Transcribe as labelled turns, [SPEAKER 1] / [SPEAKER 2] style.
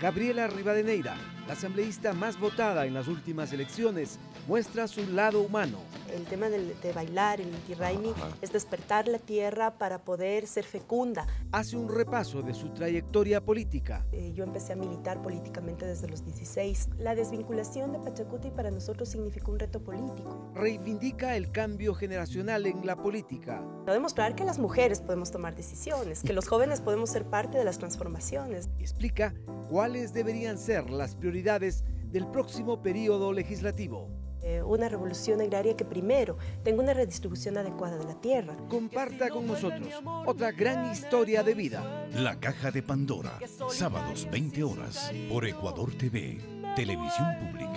[SPEAKER 1] Gabriela Rivadeneira, la asambleísta más votada en las últimas elecciones, muestra su lado humano.
[SPEAKER 2] El tema de, bailar, el Inti Raimi, es despertar la tierra para poder ser fecunda.
[SPEAKER 1] Hace un repaso de su trayectoria política.
[SPEAKER 2] Eh, yo empecé a militar políticamente desde los 16. La desvinculación de Pachacuti para nosotros significó un reto político.
[SPEAKER 1] Reivindica el cambio generacional en la política.
[SPEAKER 2] No demostrar que las mujeres podemos tomar decisiones, que los jóvenes podemos ser parte de las transformaciones.
[SPEAKER 1] Explica cuáles deberían ser las prioridades del próximo periodo legislativo.
[SPEAKER 2] Eh, una revolución agraria que primero tenga una redistribución adecuada de la tierra.
[SPEAKER 1] Comparta con nosotros otra gran historia de vida.
[SPEAKER 3] La Caja de Pandora, sábados 20 horas, por Ecuador TV, Televisión Pública.